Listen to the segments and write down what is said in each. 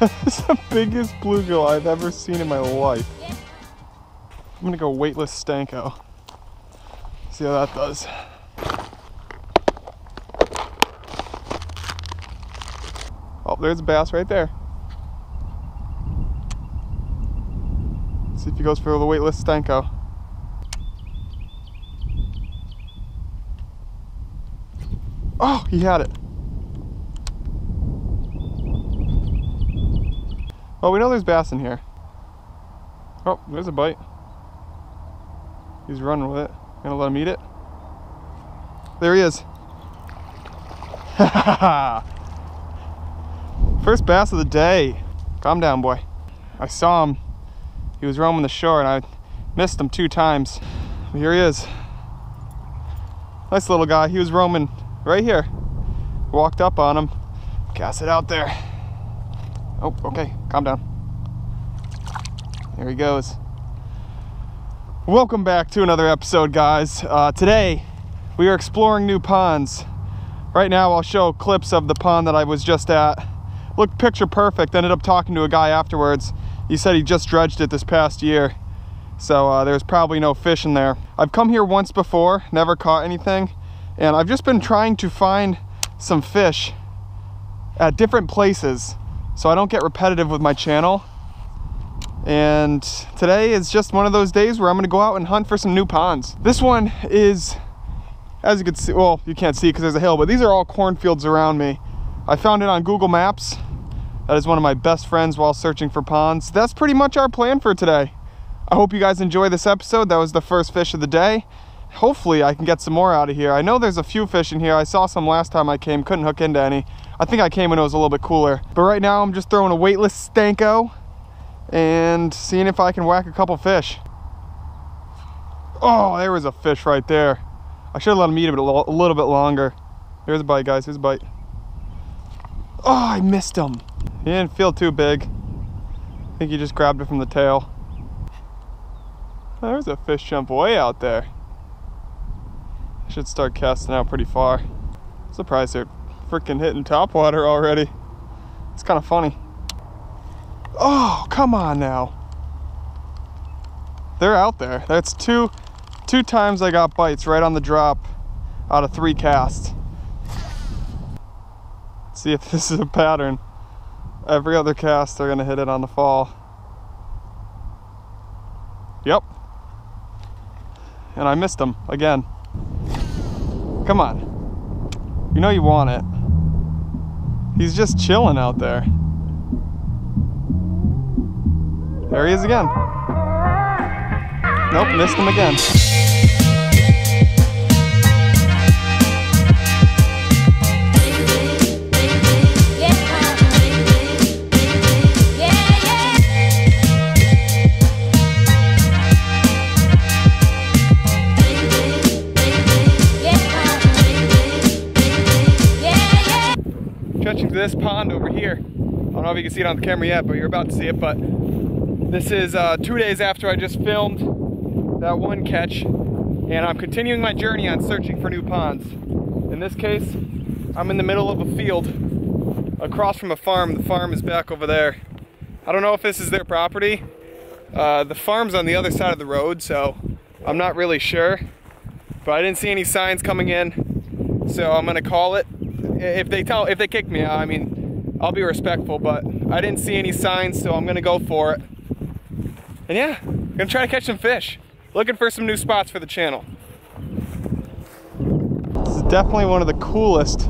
It's the biggest bluegill I've ever seen in my life. I'm gonna go weightless Senko. See how that does. Oh, there's a bass right there. See if he goes for the weightless Senko. Oh, he had it. Well, we know there's bass in here. Oh, there's a bite. He's running with it. Gonna let him eat it. There he is. First bass of the day. Calm down, boy. I saw him. He was roaming the shore and I missed him two times. Here he is. Nice little guy. He was roaming right here. Walked up on him. Cast it out there. Oh, okay. Calm down. There he goes. Welcome back to another episode, guys. Uh, today, we are exploring new ponds. Right now, I'll show clips of the pond that I was just at. Looked picture perfect. Ended up talking to a guy afterwards. He said he just dredged it this past year. So uh, there's probably no fish in there. I've come here once before, never caught anything. And I've just been trying to find some fish at different places so I don't get repetitive with my channel. And today is just one of those days where I'm gonna go out and hunt for some new ponds. This one is, as you can see, well, you can't see because there's a hill, but these are all cornfields around me. I found it on Google Maps. That is one of my best friends while searching for ponds. That's pretty much our plan for today. I hope you guys enjoy this episode. That was the first fish of the day. Hopefully I can get some more out of here. I know there's a few fish in here. I saw some last time I came, couldn't hook into any. I think I came when it was a little bit cooler. But right now I'm just throwing a weightless Senko and seeing if I can whack a couple fish. Oh, there was a fish right there. I should have let him eat it a little, a little bit longer. Here's a bite, guys. Here's a bite. Oh, I missed him. He didn't feel too big. I think he just grabbed it from the tail. Oh, there's a fish jump way out there. I should start casting out pretty far. Surprised they're freaking hitting top water already. It's kind of funny. Oh, come on now. They're out there. That's two, two times I got bites right on the drop out of three casts. See if this is a pattern. Every other cast, they're gonna hit it on the fall. Yep. And I missed them again. Come on. You know you want it. He's just chilling out there. There he is again. Nope, missed him again. This pond over here. I don't know if you can see it on the camera yet, but you're about to see it, but this is uh, two days after I just filmed that one catch, and I'm continuing my journey on searching for new ponds. In this case, I'm in the middle of a field across from a farm. The farm is back over there. I don't know if this is their property. Uh, the farm's on the other side of the road, so I'm not really sure. But I didn't see any signs coming in, so I'm gonna call it. If they tell, if they kick me out, I mean, I'll be respectful, but I didn't see any signs, so I'm gonna go for it. And yeah, I'm gonna try to catch some fish. Looking for some new spots for the channel. This is definitely one of the coolest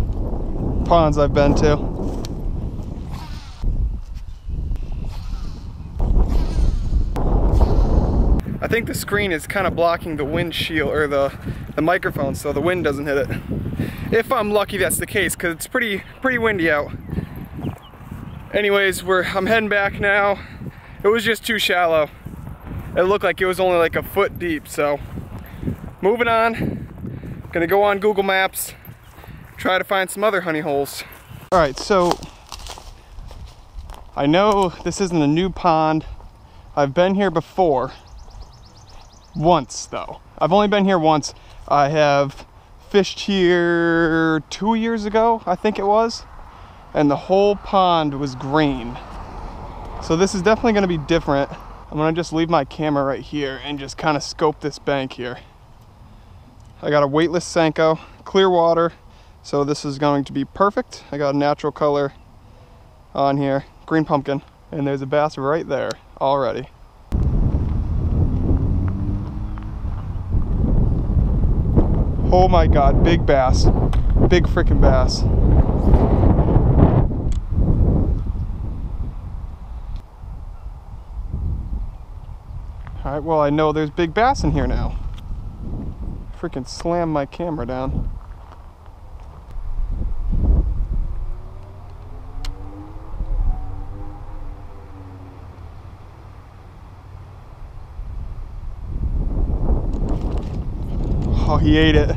ponds I've been to. I think the screen is kind of blocking the windshield or the, the microphone so the wind doesn't hit it. If I'm lucky that's the case because it's pretty pretty windy out. Anyways, we're I'm heading back now. It was just too shallow. It looked like it was only like a foot deep, so moving on. Gonna go on Google Maps, try to find some other honey holes. All right, so I know this isn't a new pond. I've been here before. Once though. I've only been here once. I have fished here two years ago, I think it was. And the whole pond was green. So this is definitely gonna be different. I'm gonna just leave my camera right here and just kind of scope this bank here. I got a weightless Senko, clear water, so this is going to be perfect. I got a natural color on here, green pumpkin, and there's a bass right there already. Oh my God, big bass. Big freaking bass. All right, well, I know there's big bass in here now. Freaking slam my camera down. Oh, he ate it.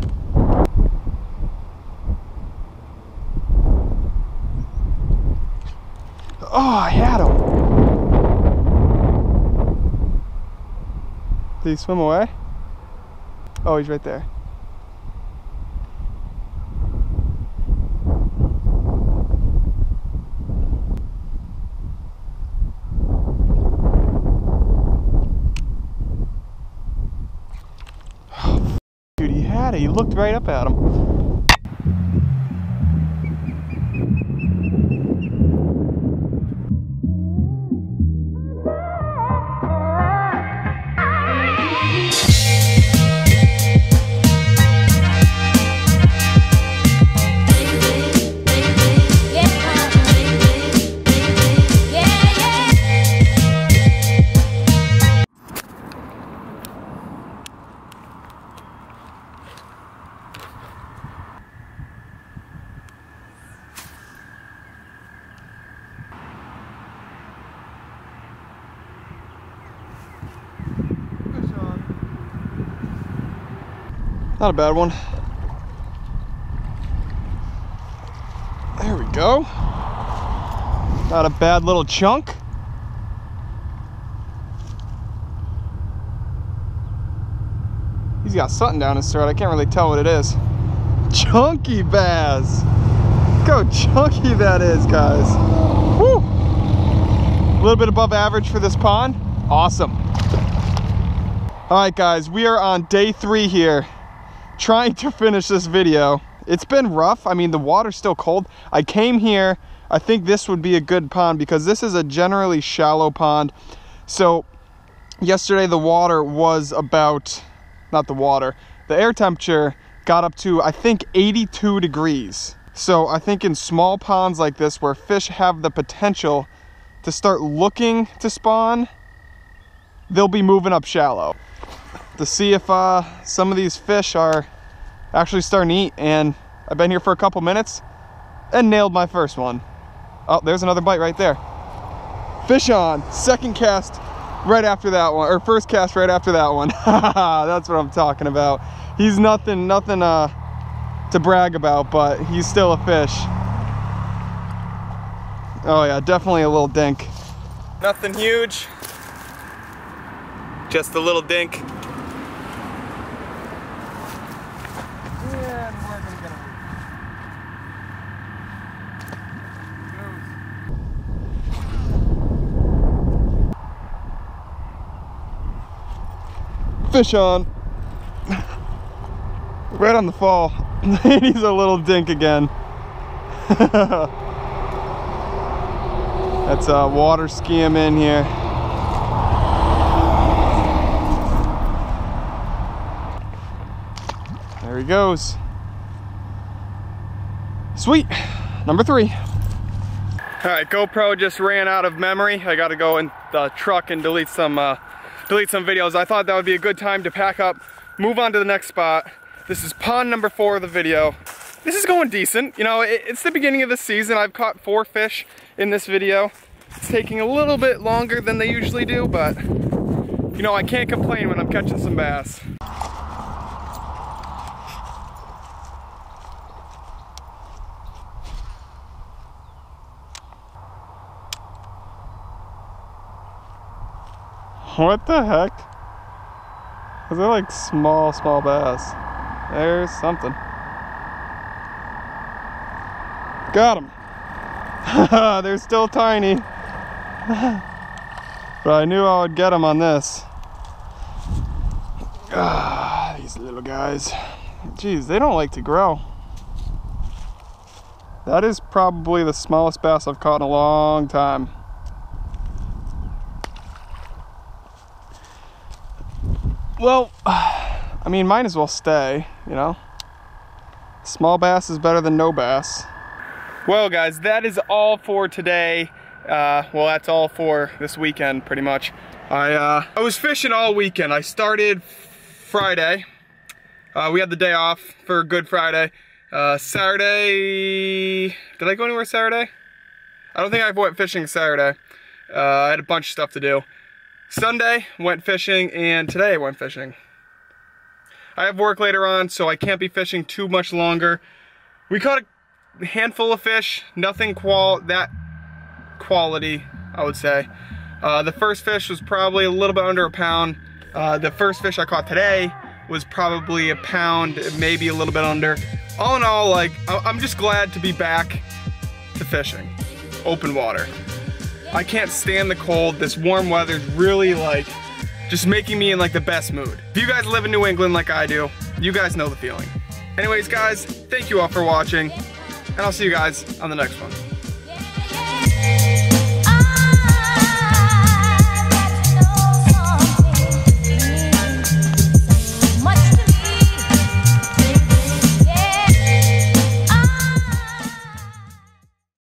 Oh, I had him. Did he swim away? Oh, he's right there. Oh, dude, he had it. He looked right up at him. Not a bad one. There we go. Not a bad little chunk. He's got something down his throat. I can't really tell what it is. Chunky bass. Look how chunky that is, guys. Woo! A little bit above average for this pond. Awesome. All right, guys, we are on day three here trying to finish this video. It's been rough. I mean, the water's still cold. I came here, I think this would be a good pond because this is a generally shallow pond. So yesterday the water was about, not the water, the air temperature got up to, I think 82 degrees. So I think in small ponds like this where fish have the potential to start looking to spawn, they'll be moving up shallow to see if uh, some of these fish are actually starting to eat. And I've been here for a couple minutes and nailed my first one. Oh, there's another bite right there. Fish on, second cast right after that one, or first cast right after that one. That's what I'm talking about. He's nothing, nothing uh, to brag about, but he's still a fish. Oh yeah, definitely a little dink. Nothing huge, just a little dink. Fish on. Right on the fall. He's a little dink again. That's a uh, water skim in here. There he goes. Sweet. Number three. All right, GoPro just ran out of memory. I gotta go in the truck and delete some uh, delete some videos. I thought that would be a good time to pack up, move on to the next spot. This is pond number four of the video. This is going decent. You know, it, it's the beginning of the season. I've caught four fish in this video. It's taking a little bit longer than they usually do, but you know, I can't complain when I'm catching some bass. What the heck? Is are like small, small bass. There's something. Got them. They're still tiny. But I knew I would get them on this. Ah, these little guys. Jeez, they don't like to grow. That is probably the smallest bass I've caught in a long time. Well, I mean, might as well stay, you know? Small bass is better than no bass. Well, guys, that is all for today. Uh, well, that's all for this weekend, pretty much. I, uh, I was fishing all weekend. I started Friday. Uh, we had the day off for Good Friday. Uh, Saturday, did I go anywhere Saturday? I don't think I went fishing Saturday. Uh, I had a bunch of stuff to do. Sunday, went fishing, and today went fishing. I have work later on, so I can't be fishing too much longer. We caught a handful of fish, nothing qual that quality, I would say. Uh, the first fish was probably a little bit under a pound. Uh, the first fish I caught today was probably a pound, maybe a little bit under. All in all, like, I'm just glad to be back to fishing, open water. I can't stand the cold. This warm weather's really like, just making me in like the best mood. If you guys live in New England like I do, you guys know the feeling. Anyways, guys, thank you all for watching, and I'll see you guys on the next one.